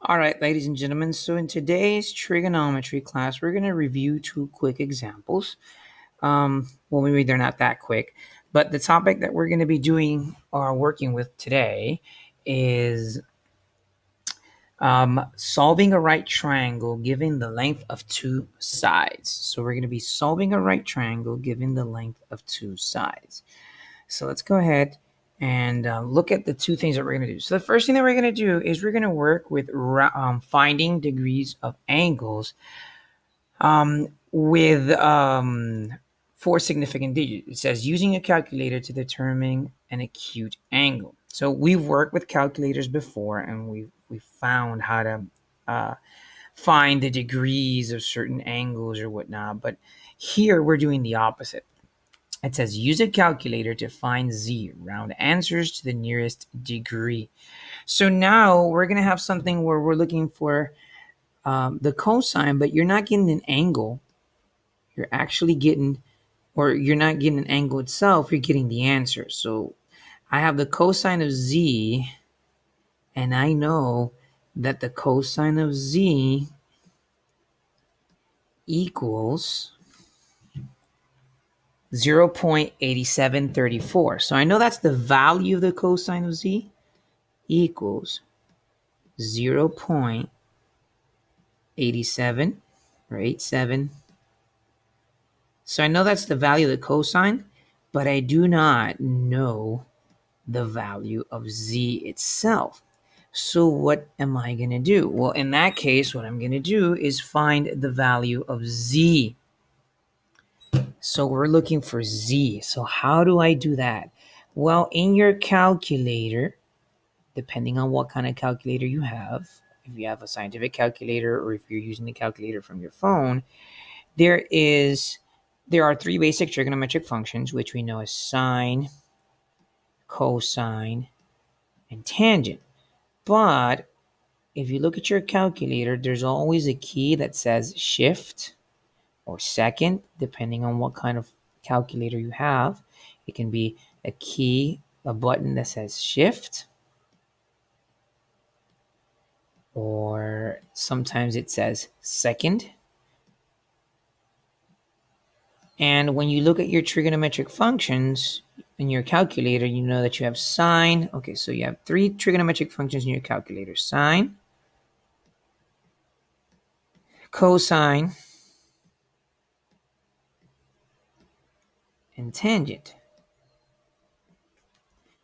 All right, ladies and gentlemen. So in today's trigonometry class, we're going to review two quick examples. Um, well, maybe they're not that quick, but the topic that we're going to be doing or working with today is um, solving a right triangle given the length of two sides. So we're going to be solving a right triangle given the length of two sides. So let's go ahead and uh, look at the two things that we're going to do. So the first thing that we're going to do is we're going to work with um, finding degrees of angles um, with um, four significant digits. It says using a calculator to determine an acute angle. So we've worked with calculators before, and we we found how to uh, find the degrees of certain angles or whatnot. But here we're doing the opposite. It says use a calculator to find z, round answers to the nearest degree. So now we're going to have something where we're looking for um, the cosine, but you're not getting an angle. You're actually getting, or you're not getting an angle itself, you're getting the answer. So I have the cosine of z, and I know that the cosine of z equals 0.8734. So I know that's the value of the cosine of z equals 0.87 or 87. So I know that's the value of the cosine, but I do not know the value of z itself. So what am I going to do? Well, in that case, what I'm going to do is find the value of z. So we're looking for Z. So how do I do that? Well, in your calculator, depending on what kind of calculator you have, if you have a scientific calculator or if you're using the calculator from your phone, there is there are three basic trigonometric functions which we know as sine, cosine, and tangent. But if you look at your calculator, there's always a key that says shift or second, depending on what kind of calculator you have. It can be a key, a button that says shift, or sometimes it says second. And when you look at your trigonometric functions in your calculator, you know that you have sine. Okay, so you have three trigonometric functions in your calculator sine, cosine, and tangent.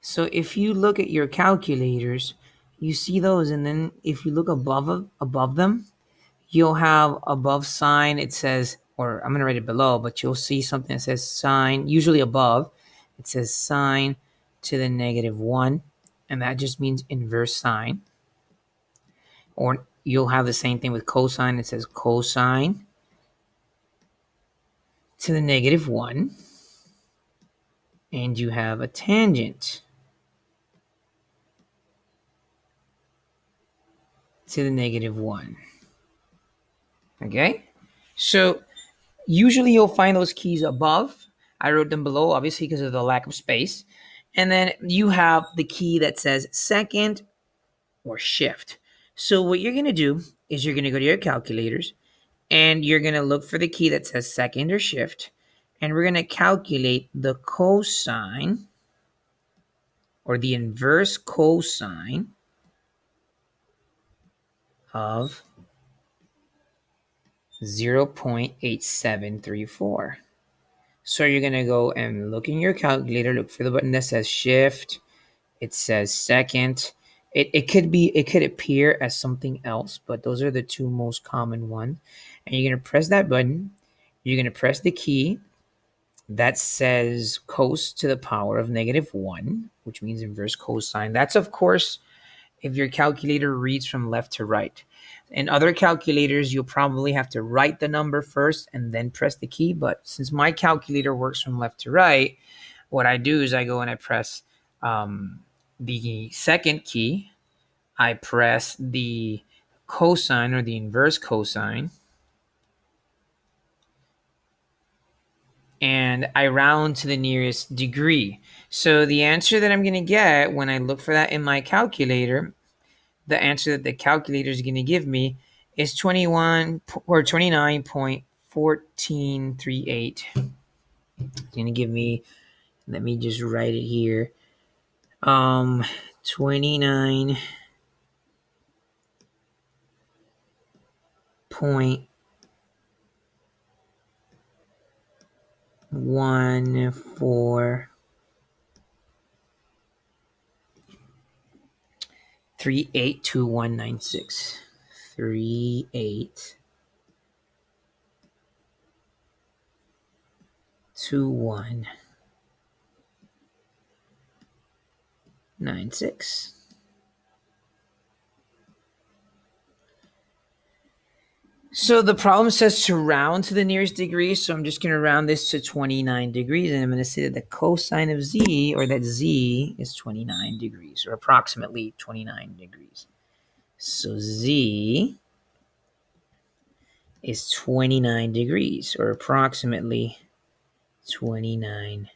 So if you look at your calculators, you see those, and then if you look above above them, you'll have above sine. It says, or I'm gonna write it below, but you'll see something that says sine. Usually above, it says sine to the negative one, and that just means inverse sine. Or you'll have the same thing with cosine. It says cosine to the negative one and you have a tangent to the negative 1. Okay? So usually you'll find those keys above. I wrote them below, obviously, because of the lack of space. And then you have the key that says second or shift. So what you're going to do is you're going to go to your calculators and you're going to look for the key that says second or shift and we're going to calculate the cosine or the inverse cosine of 0.8734. So you're going to go and look in your calculator, look for the button that says shift. It says second. It, it could be it could appear as something else, but those are the two most common ones. And you're going to press that button. You're going to press the key that says cos to the power of negative 1, which means inverse cosine. That's, of course, if your calculator reads from left to right. In other calculators, you'll probably have to write the number first and then press the key. But since my calculator works from left to right, what I do is I go and I press um, the second key. I press the cosine or the inverse cosine and I round to the nearest degree. So the answer that I'm going to get when I look for that in my calculator, the answer that the calculator is going to give me is 21 or 29.1438. It's going to give me, let me just write it here, um, 29 point one four three eight two one nine six three eight two one nine six. So the problem says to round to the nearest degree. So I'm just going to round this to 29 degrees. And I'm going to say that the cosine of z, or that z, is 29 degrees, or approximately 29 degrees. So z is 29 degrees, or approximately 29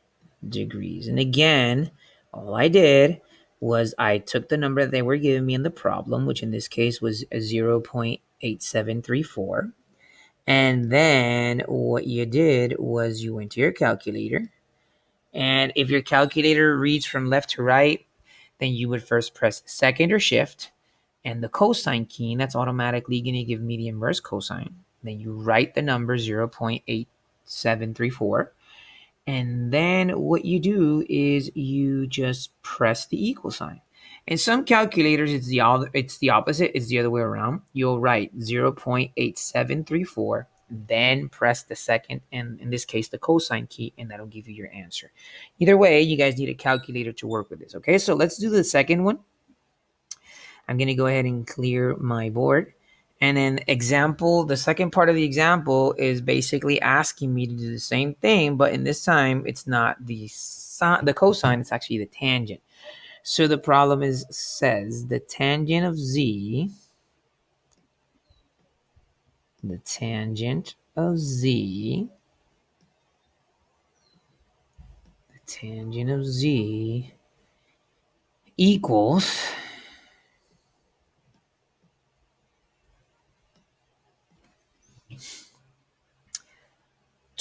degrees. And again, all I did was I took the number that they were giving me in the problem, which in this case was 0.8734. And then what you did was you went to your calculator. And if your calculator reads from left to right, then you would first press second or shift and the cosine key, and that's automatically going to give me the inverse cosine. Then you write the number 0.8734 and then what you do is you just press the equal sign. In some calculators, it's the other, it's the opposite. It's the other way around. You'll write 0.8734, then press the second, and in this case, the cosine key, and that'll give you your answer. Either way, you guys need a calculator to work with this. Okay, so let's do the second one. I'm going to go ahead and clear my board. And then example, the second part of the example is basically asking me to do the same thing, but in this time it's not the sine, the cosine, it's actually the tangent. So the problem is says the tangent of z, the tangent of z, the tangent of z equals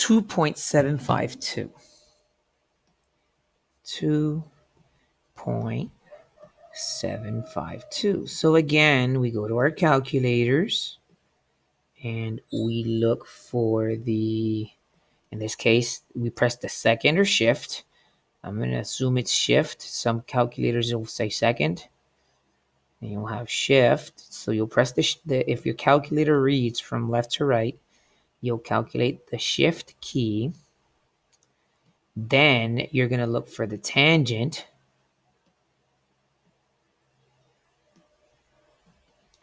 2.752. 2.752. So again, we go to our calculators and we look for the, in this case, we press the second or shift. I'm going to assume it's shift. Some calculators will say second. And you'll have shift. So you'll press the, the if your calculator reads from left to right, you'll calculate the shift key. Then you're going to look for the tangent.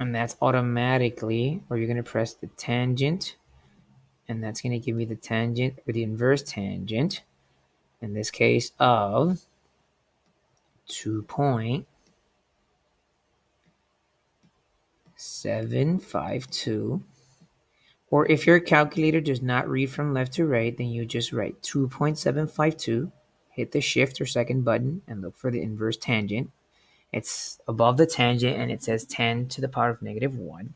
And that's automatically, or you're going to press the tangent. And that's going to give me the tangent or the inverse tangent. In this case of 2.752 or if your calculator does not read from left to right, then you just write 2.752, hit the shift or second button, and look for the inverse tangent. It's above the tangent and it says 10 to the power of negative 1.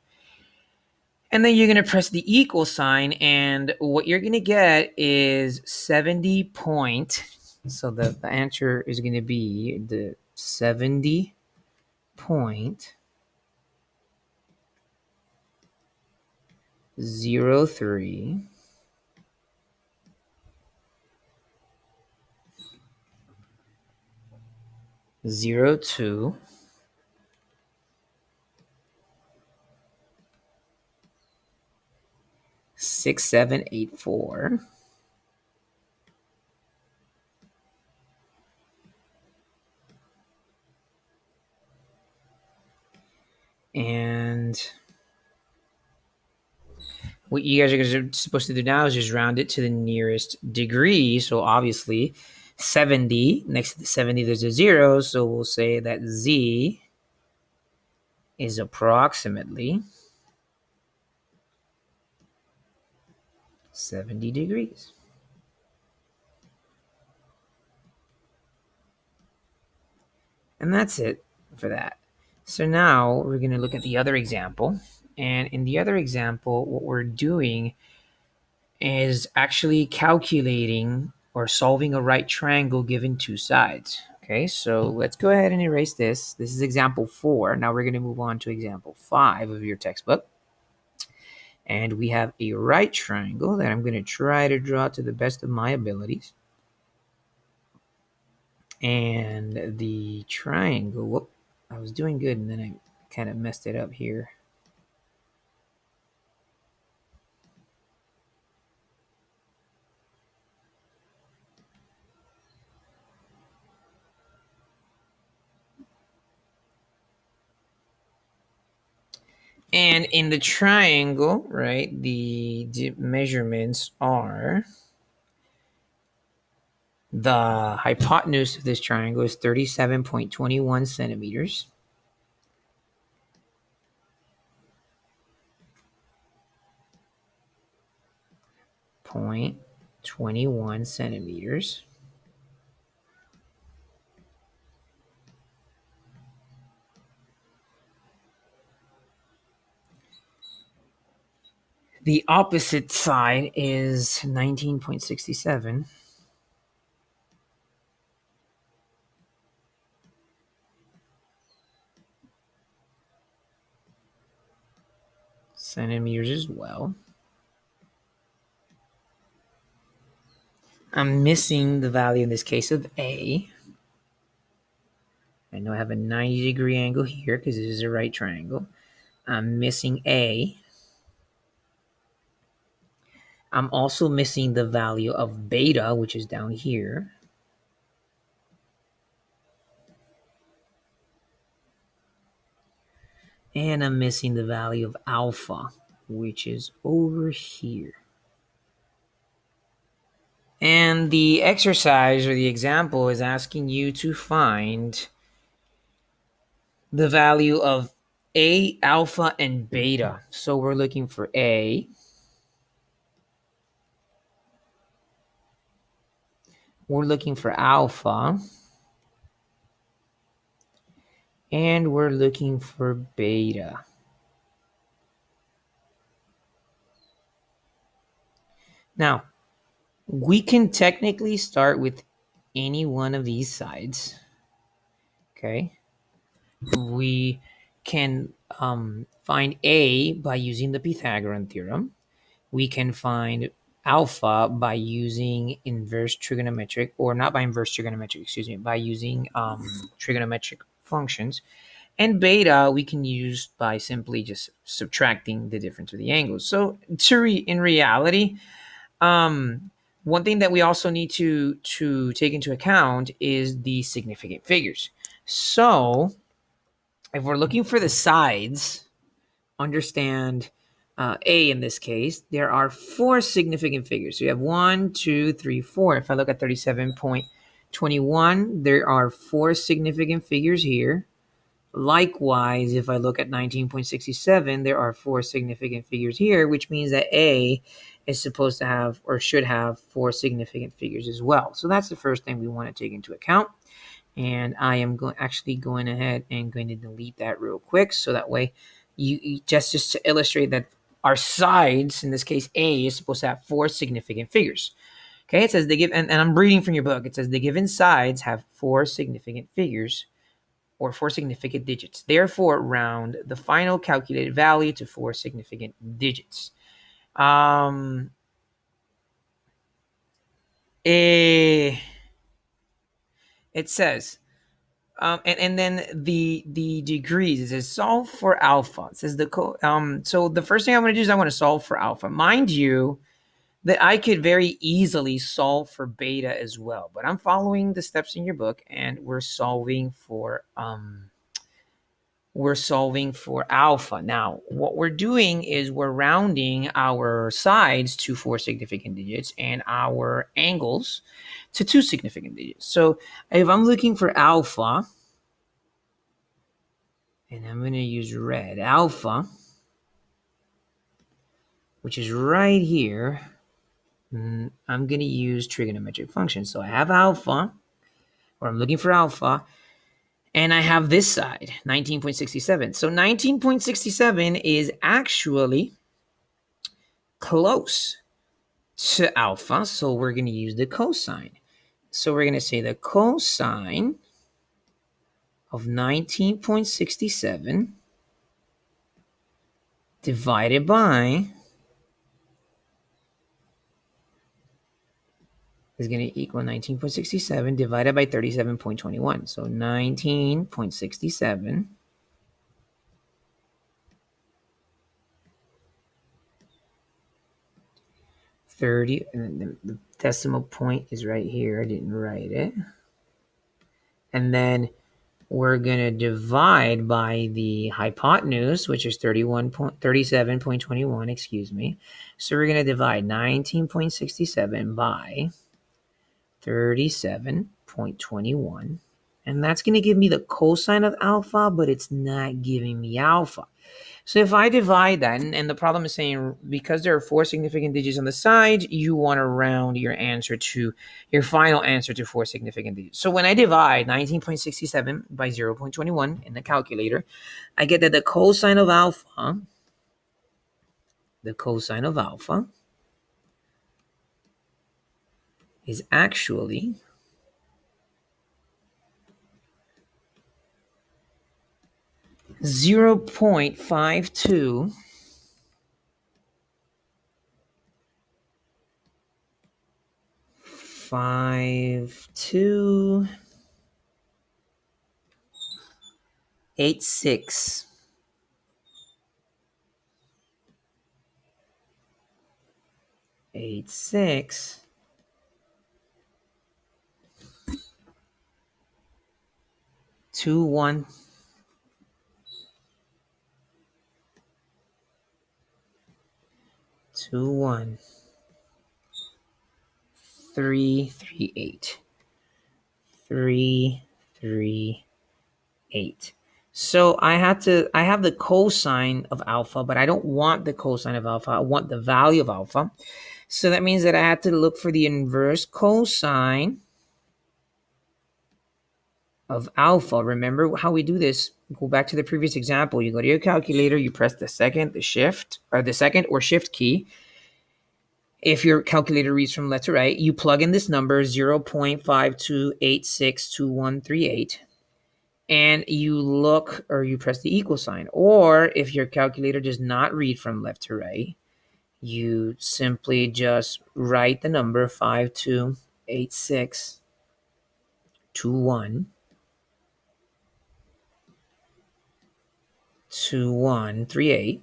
And then you're going to press the equal sign, and what you're going to get is 70 point. So the, the answer is going to be the 70 point zero three. Zero two. Six seven eight four. And what you guys are supposed to do now is just round it to the nearest degree. So obviously, 70, next to the 70, there's a zero. So we'll say that z is approximately 70 degrees. And that's it for that. So now we're going to look at the other example. And in the other example, what we're doing is actually calculating or solving a right triangle given two sides. Okay, so let's go ahead and erase this. This is example four. Now we're going to move on to example five of your textbook. And we have a right triangle that I'm going to try to draw to the best of my abilities. And the triangle, whoop, I was doing good and then I kind of messed it up here. And in the triangle, right, the, the measurements are the hypotenuse of this triangle is 37.21 centimeters. Point 21 centimeters. The opposite side is 19.67. centimeters as well. I'm missing the value in this case of A. I know I have a 90 degree angle here because this is a right triangle. I'm missing A. I'm also missing the value of beta, which is down here. And I'm missing the value of alpha, which is over here. And the exercise or the example is asking you to find the value of A, alpha, and beta. So we're looking for A. We're looking for alpha. And we're looking for beta. Now, we can technically start with any one of these sides. Okay. We can um, find A by using the Pythagorean theorem. We can find alpha by using inverse trigonometric, or not by inverse trigonometric, excuse me, by using um, trigonometric functions. And beta we can use by simply just subtracting the difference of the angles. So to re- in reality, um, one thing that we also need to to take into account is the significant figures. So if we're looking for the sides, understand uh, A in this case, there are four significant figures. So you have one, two, three, four. If I look at 37.21, there are four significant figures here. Likewise, if I look at 19.67, there are four significant figures here, which means that A is supposed to have or should have four significant figures as well. So that's the first thing we want to take into account. And I am going actually going ahead and going to delete that real quick so that way you, you just just to illustrate that our sides, in this case A, is supposed to have four significant figures. Okay, it says they give, and, and I'm reading from your book. It says the given sides have four significant figures or four significant digits. Therefore, round the final calculated value to four significant digits. Um, eh, it says, um, and, and then the the degrees it says solve for alpha. It says the co- um. So the first thing I'm going to do is I'm going to solve for alpha. Mind you, that I could very easily solve for beta as well. But I'm following the steps in your book and we're solving for um we're solving for alpha. Now, what we're doing is we're rounding our sides to four significant digits and our angles to two significant digits. So if I'm looking for alpha, and I'm going to use red, alpha, which is right here, Mm, I'm going to use trigonometric functions. So I have alpha, or I'm looking for alpha, And I have this side, 19.67. So 19.67 is actually close to alpha. So we're going to use the cosine. So we're going to say the cosine of 19.67 divided by is going to equal 19.67 divided by 37.21. So 19.67 30 and the decimal point is right here. I didn't write it. And then we're going to divide by the hypotenuse, which is 31 point, 37.21, excuse me. So we're going to divide 19.67 by 37.21. And that's going to give me the cosine of alpha, but it's not giving me alpha. So if I divide that, and, and, the problem is saying because there are four significant digits on the side, you want to round your answer to your final answer to four significant digits. So when I divide 19.67 by 0.21 in the calculator, I get that the cosine of alpha, the cosine of alpha is actually zero point five two five two eight six eight six two one two one three three eight three three eight so I had to I have the cosine of alpha, but I don't want the cosine of alpha. I want the value of alpha. So that means that I had to look for the inverse cosine of alpha. Remember how we do this? Go back to the previous example. You go to your calculator, you press the second, the shift, or the second or shift key. If your calculator reads from left to right, you plug in this number 0.52862138 and you look or you press the equal sign. Or if your calculator does not read from left to right, you simply just write the number 528621 to 138.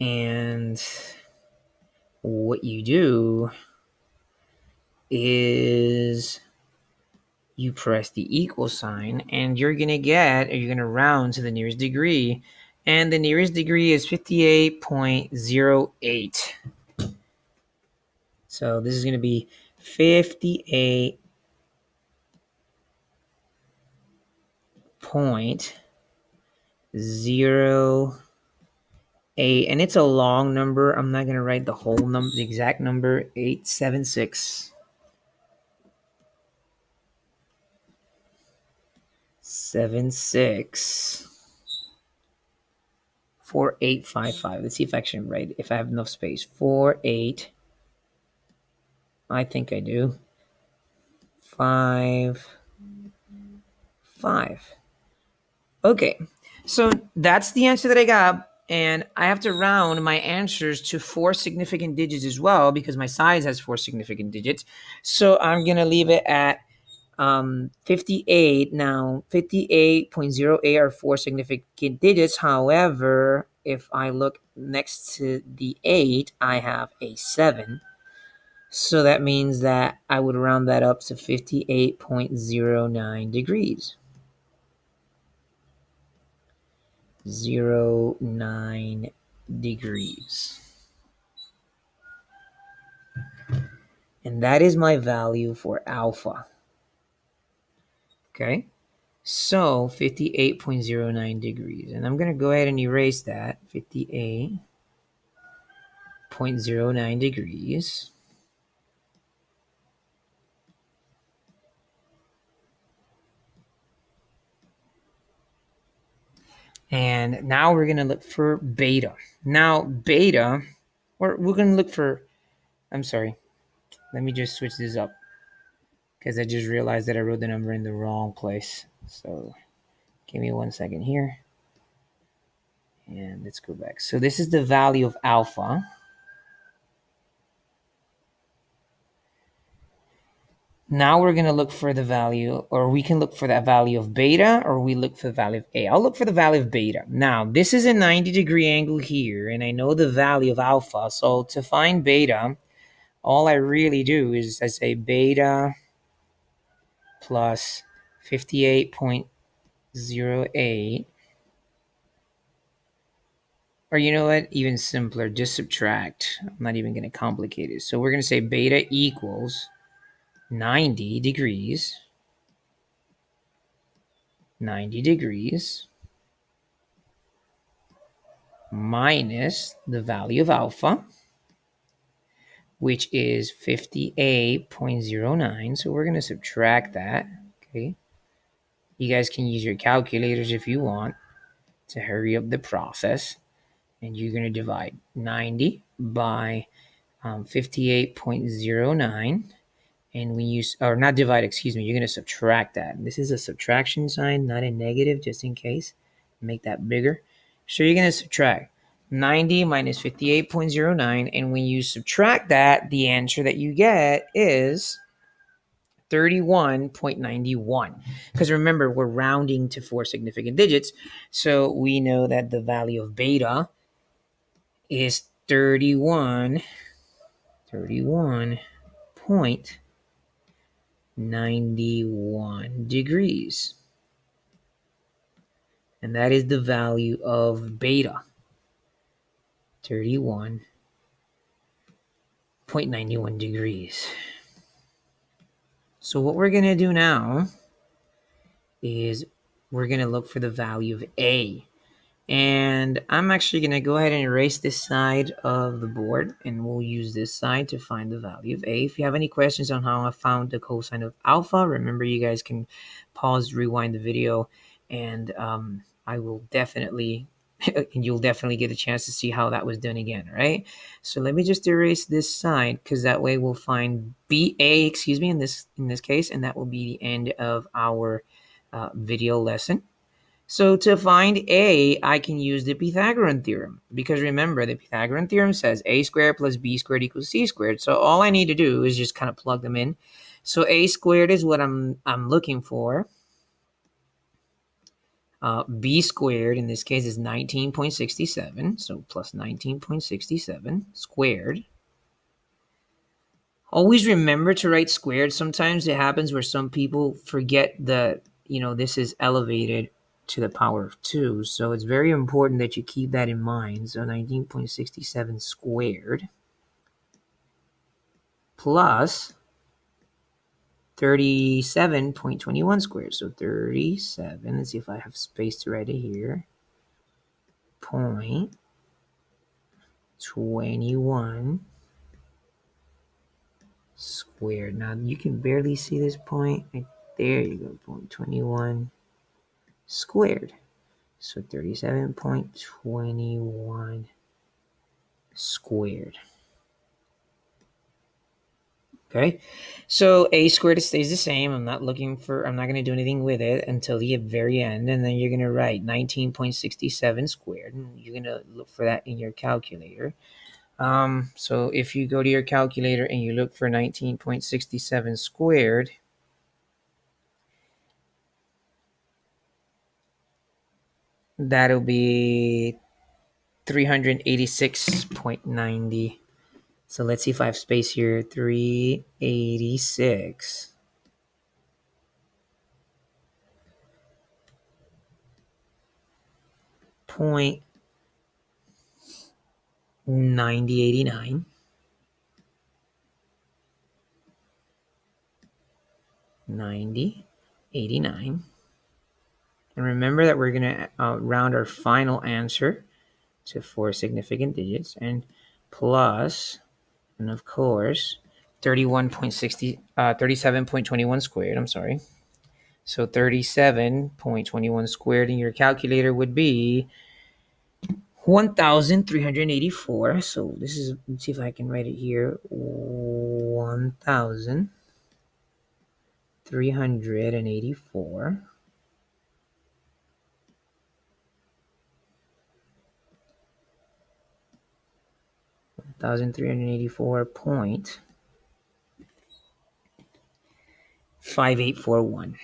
And what you do is you press the equal sign and you're going to get, or you're going to round to the nearest degree. And the nearest degree is 58.08. So this is going to be 58 point zero eight, and it's a long number. I'm not gonna write the whole number, the exact number, eight seven six. Seven six four eight five five. Let's see if I can write if I have enough space. Four eight. I think I do. Five five. Okay, so that's the answer that I got. And I have to round my answers to four significant digits as well because my size has four significant digits. So I'm going to leave it at um, 58. Now, 58.08 are four significant digits. However, if I look next to the 8, I have a 7. So that means that I would round that up to 58.09 degrees. Zero nine degrees. And that is my value for alpha. Okay, so 58.09 degrees. And I'm going to go ahead and erase that 58.09 degrees. And now we're going to look for beta. Now, beta, or we're going to look for, I'm sorry, let me just switch this up because I just realized that I wrote the number in the wrong place. So give me one second here. And let's go back. So this is the value of alpha. Now we're going to look for the value, or we can look for that value of beta, or we look for the value of A. I'll look for the value of beta. Now, this is a 90 degree angle here, and I know the value of alpha. So to find beta, all I really do is I say beta plus 58.08. Or you know what? Even simpler, just subtract. I'm not even going to complicate it. So we're going to say beta equals 90 degrees, 90 degrees minus the value of alpha, which is 58.09. So we're going to subtract that. Okay. You guys can use your calculators if you want to hurry up the process. And you're going to divide 90 by um, 58.09 and when you or not divide excuse me you're going to subtract that. This is a subtraction sign not a negative just in case. Make that bigger. So you're going to subtract 90 minus 58.09 and when you subtract that the answer that you get is 31.91 because remember we're rounding to four significant digits so we know that the value of beta is 31 31 point 91 degrees. And that is the value of beta. 31.91 degrees. So what we're going to do now is we're going to look for the value of A. And I'm actually going to go ahead and erase this side of the board and we'll use this side to find the value of A. If you have any questions on how I found the cosine of alpha, remember you guys can pause, rewind the video, and um, I will definitely, and you'll definitely get a chance to see how that was done again, right? So let me just erase this side because that way we'll find BA, excuse me, in this, in this case, and that will be the end of our uh, video lesson. So to find a, I can use the Pythagorean theorem because remember the Pythagorean theorem says a squared plus b squared equals c squared. So all I need to do is just kind of plug them in. So a squared is what I'm I'm looking for. Uh, b squared in this case is 19.67, so plus 19.67 squared. Always remember to write squared. Sometimes it happens where some people forget that you know this is elevated to the power of 2. So it's very important that you keep that in mind. So 19.67 squared plus 37.21 squared. So 37, let's see if I have space to write it here. Point 21 squared. Now you can barely see this point. There you go, point 21 squared. So 37.21 squared. Okay, so a squared stays the same. I'm not looking for, I'm not going to do anything with it until the very end. And then you're going to write 19.67 squared. And you're going to look for that in your calculator. Um, so if you go to your calculator and you look for 19.67 squared, That'll be 386.90. So let's see if I have space here. 386. Point ninety eighty nine. Ninety eighty nine. And remember that we're going to uh, round our final answer to four significant digits and plus, and of course, 31.60, uh, 37.21 squared. I'm sorry. So 37.21 squared in your calculator would be 1,384. So this is, let's see if I can write it here. 1,384. Thousand three hundred eighty-four point five eight four one.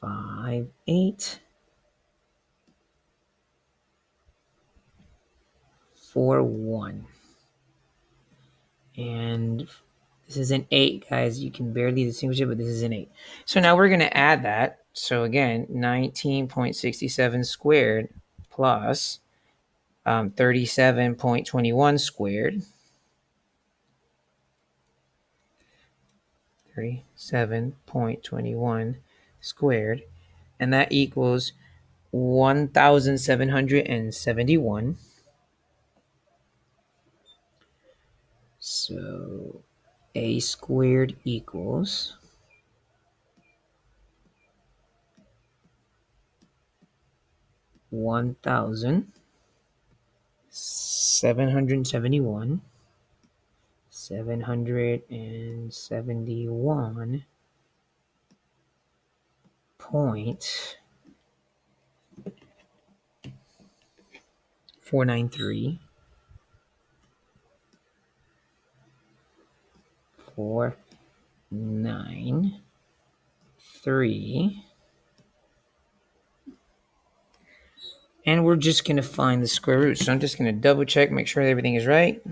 Five eight four one. And this is an eight, guys. You can barely distinguish it, but this is an eight. So now we're gonna add that. So again, nineteen point sixty-seven squared plus um, 37.21 squared. 37.21 squared. And that equals 1,771. So a squared equals one thousand seven hundred seventy-one, seven hundred and seventy-one point four nine three. Four nine three and we're just going to find the square root. So I'm just going to double check, make sure everything is right.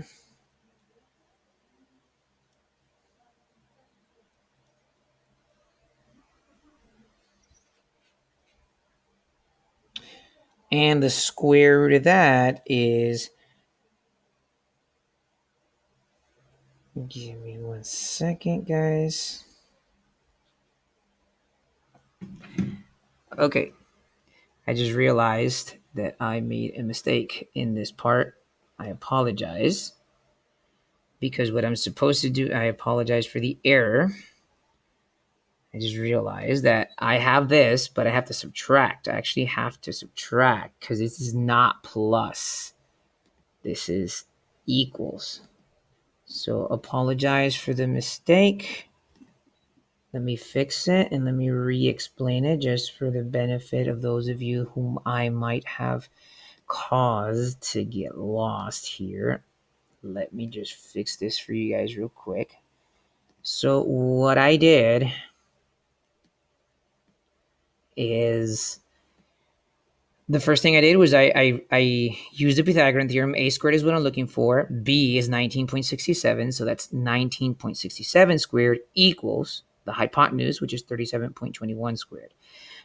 And the square root of that is, give me one second, guys. Okay, I just realized that I made a mistake in this part. I apologize. Because what I'm supposed to do, I apologize for the error. I just realized that I have this, but I have to subtract. I actually have to subtract because this is not plus. This is equals. So apologize for the mistake. Let me fix it and let me re-explain it just for the benefit of those of you whom I might have caused to get lost here. Let me just fix this for you guys real quick. So what I did is the first thing I did was I, I, I used the Pythagorean theorem. A squared is what I'm looking for. B is 19.67. So that's 19.67 squared equals the hypotenuse, which is 37.21 squared.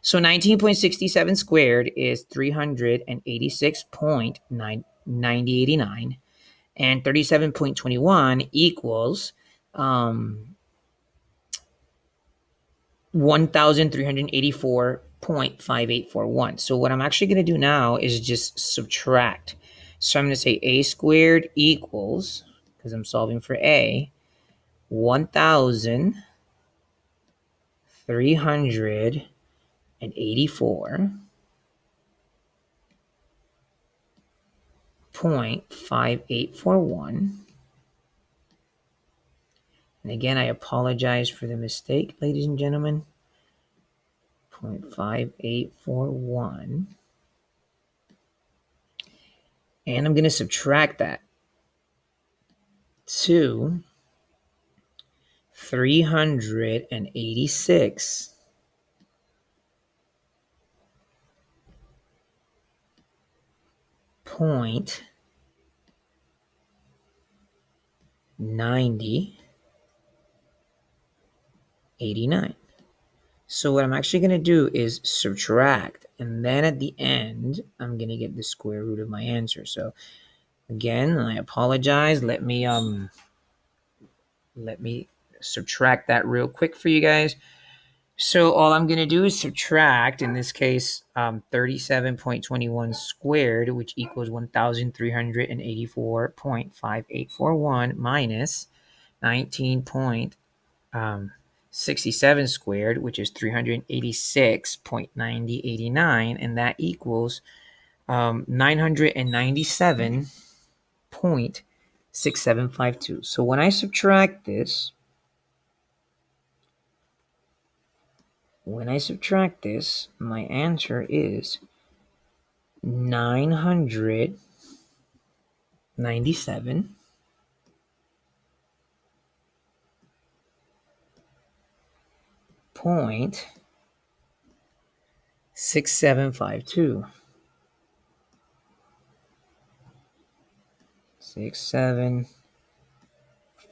So 19.67 squared is 386.9089. And 37.21 equals um, 1,384.5841. So what I'm actually going to do now is just subtract. So I'm going to say a squared equals, because I'm solving for a, 1,000 Three hundred And again, I apologize for the mistake, ladies and gentlemen. 0.5841. And I'm going to subtract that two. 386 point 90 89 So what I'm actually going to do is subtract, and then at the end, I'm going to get the square root of my answer. So again, I apologize. Let me um, let me subtract that real quick for you guys. So all I'm going to do is subtract, in this case, um, 37.21 squared, which equals 1,384.5841 minus 19.67 67 squared, which is 386.9089, and that equals um, 997.6752. So when I subtract this, when I subtract this, my answer is 997 point six seven five two. Six seven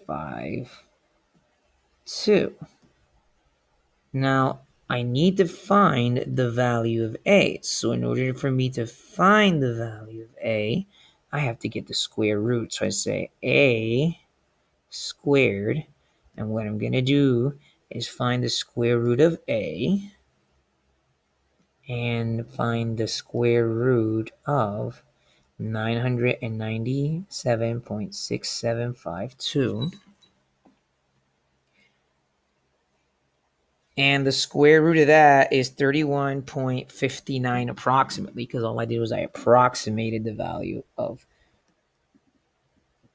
five two. Now I need to find the value of a. So in order for me to find the value of a, I have to get the square root. So I say a squared. And what I'm going to do is find the square root of a and find the square root of 997.6752. And the square root of that is 31.59 approximately, because all I did was I approximated the value of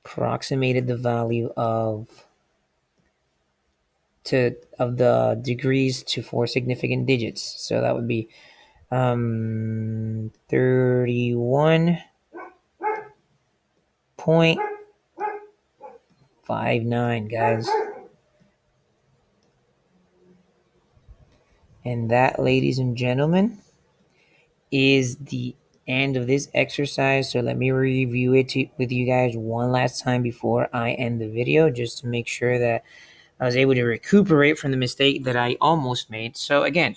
approximated the value of to of the degrees to four significant digits. So that would be um, 31.59, guys. And that, ladies and gentlemen, is the end of this exercise. So let me review it to, with you guys one last time before I end the video, just to make sure that I was able to recuperate from the mistake that I almost made. So again,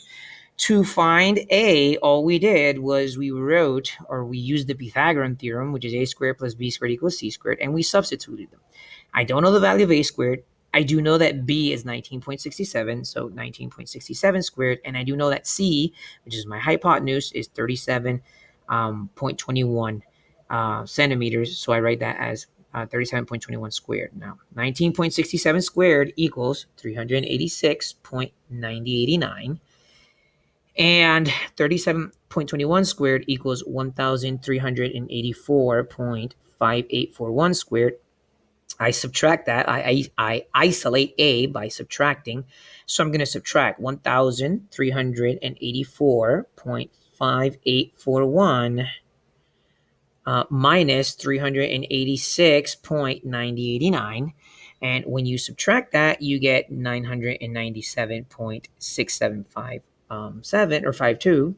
to find a, all we did was we wrote or we used the Pythagorean theorem, which is a squared plus b squared equals c squared, and we substituted them. I don't know the value of a squared. I do know that b is 19.67, so 19.67 squared, and I do know that c, which is my hypotenuse, is 37.21 um, uh, centimeters. So I write that as uh, 37.21 squared. Now, 19.67 squared equals 386.9089. And 37.21 squared equals 1,384.5841 squared. I subtract that. I, I, I isolate A by subtracting. So I'm going to subtract 1,384.5841 uh, minus 386.9089. And when you subtract that, you get 997.6757 um, 7 or 52.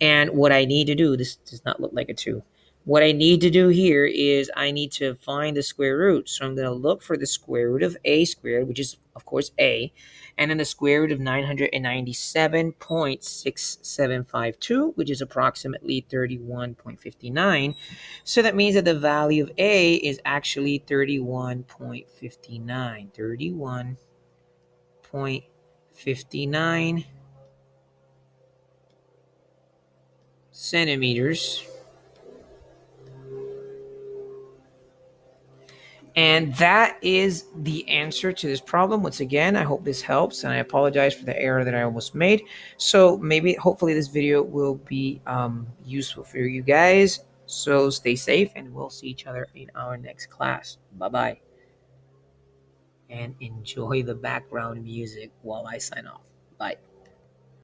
And what I need to do, this does not look like a 2. What I need to do here is I need to find the square root. So I'm going to look for the square root of a squared, which is, of course, a, and then the square root of 997.6752, which is approximately 31.59. So that means that the value of a is actually 31.59. 31.59 centimeters. And that is the answer to this problem. Once again, I hope this helps, and I apologize for the error that I almost made. So maybe, hopefully, this video will be um, useful for you guys. So stay safe, and we'll see each other in our next class. Bye-bye. And enjoy the background music while I sign off. Bye.